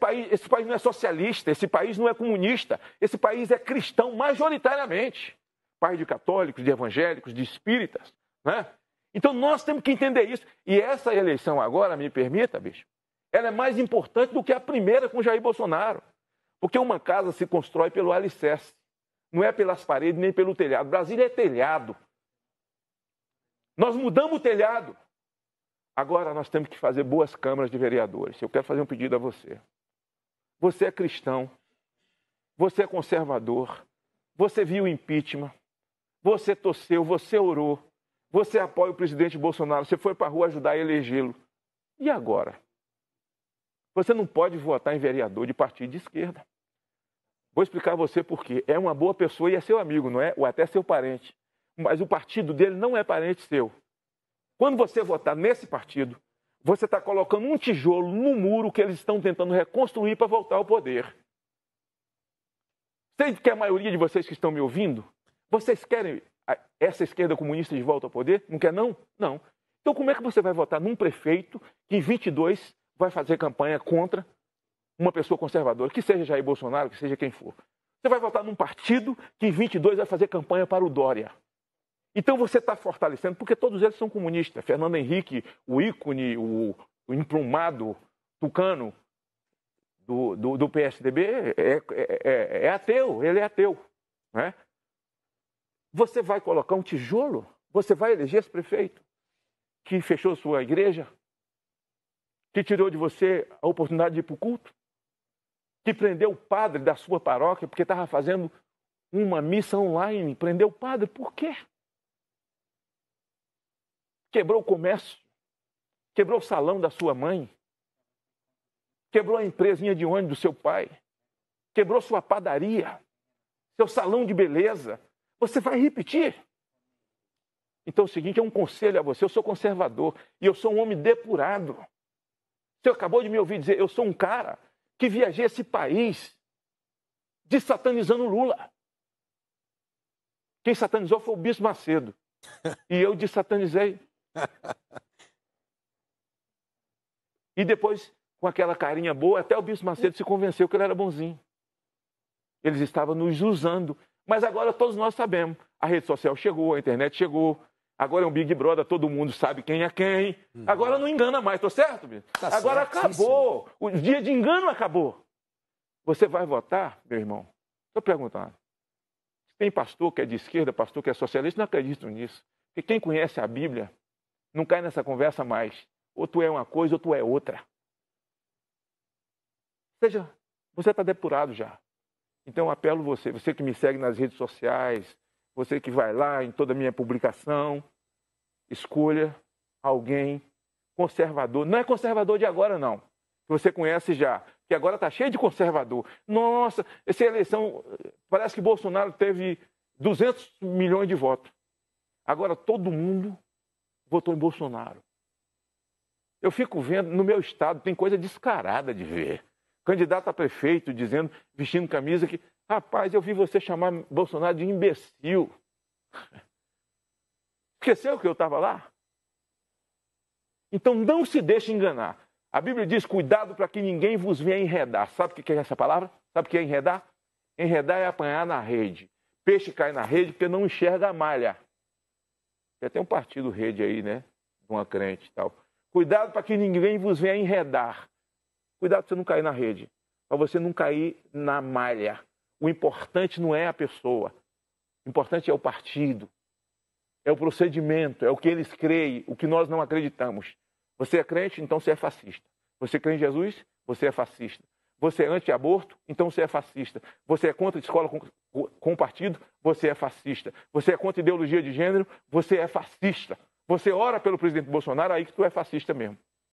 país, esse país não é socialista, esse país não é comunista, esse país é cristão majoritariamente. País de católicos, de evangélicos, de espíritas. Né? Então nós temos que entender isso. E essa eleição agora, me permita, bicho, ela é mais importante do que a primeira com Jair Bolsonaro. Porque uma casa se constrói pelo alicerce, não é pelas paredes nem pelo telhado. Brasília é telhado. Nós mudamos o telhado. Agora nós temos que fazer boas câmaras de vereadores. Eu quero fazer um pedido a você. Você é cristão, você é conservador, você viu o impeachment, você torceu, você orou, você apoia o presidente Bolsonaro, você foi para a rua ajudar a elegê-lo. E agora? Você não pode votar em vereador de partido de esquerda. Vou explicar a você por quê. É uma boa pessoa e é seu amigo, não é? Ou até seu parente. Mas o partido dele não é parente seu. Quando você votar nesse partido, você está colocando um tijolo no muro que eles estão tentando reconstruir para voltar ao poder. Sei que a maioria de vocês que estão me ouvindo, vocês querem essa esquerda comunista de volta ao poder? Não quer não? Não. Então como é que você vai votar num prefeito que em 22 vai fazer campanha contra uma pessoa conservadora, que seja Jair Bolsonaro, que seja quem for? Você vai votar num partido que em 22 vai fazer campanha para o Dória. Então você está fortalecendo, porque todos eles são comunistas. Fernando Henrique, o ícone, o, o emplumado tucano do, do, do PSDB, é, é, é, é, ateu, ele é ateu. Né? Você vai colocar um tijolo? Você vai eleger esse prefeito que fechou sua igreja? Que tirou de você a oportunidade de ir para o culto? Que prendeu o padre da sua paróquia porque estava fazendo uma missa online? Prendeu o padre por quê? Quebrou o comércio, quebrou o salão da sua mãe, quebrou a empresinha de ônibus do seu pai, quebrou sua padaria, seu salão de beleza. Você vai repetir? Então é o seguinte, é um conselho a você. Eu sou conservador e eu sou um homem depurado. Você acabou de me ouvir dizer, eu sou um cara que viajei esse país desatanizando Lula. Quem satanizou foi o Bispo Macedo. E eu desatanizei. e depois, com aquela carinha boa, até o Bispo Macedo se convenceu que ele era bonzinho. Eles estavam nos usando. Mas agora todos nós sabemos. A rede social chegou, a internet chegou. Agora é um Big Brother, todo mundo sabe quem é quem. Uhum. Agora não engana mais, tô certo, Tá agora acabou. O dia de engano acabou. Você vai votar, meu irmão? Estou perguntando. Tem pastor que é de esquerda, pastor que é socialista, não acredito nisso. Porque quem conhece a Bíblia não cai nessa conversa mais. Ou tu é uma coisa ou tu é outra. Ou seja, você está depurado já. Então eu apelo você, você que me segue nas redes sociais, você que vai lá em toda a minha publicação, escolha alguém conservador. Não é conservador de agora, não. Que você conhece já. Que agora está cheio de conservador. Nossa, essa eleição, parece que Bolsonaro teve 200 milhões de votos. Agora todo mundo votou em Bolsonaro. Eu fico vendo, no meu estado, tem coisa descarada de ver. Candidato a prefeito dizendo, vestindo camisa que, rapaz, eu vi você chamar Bolsonaro de imbecil. Esqueceu que eu estava lá? Então não se deixe enganar. A Bíblia diz: cuidado para que ninguém vos venha enredar. Sabe o que é essa palavra? Sabe o que é enredar? Enredar é apanhar na rede. Peixe cai na rede porque não enxerga a malha. Tem um partido rede aí, né? De uma crente e tal. Cuidado para que ninguém vos venha enredar. Cuidado para você não cair na rede. Para você não cair na malha. O importante não é a pessoa. O importante é o partido. É o procedimento. É o que eles creem, o que nós não acreditamos. Você é crente, então você é fascista. Você crê em Jesus, você é fascista. Você é anti-aborto, então você é fascista. Você é contra a escola com, com partido, você é fascista. Você é contra ideologia de gênero, você é fascista. Você ora pelo presidente Bolsonaro, aí que tu é fascista mesmo.